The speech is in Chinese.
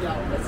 对。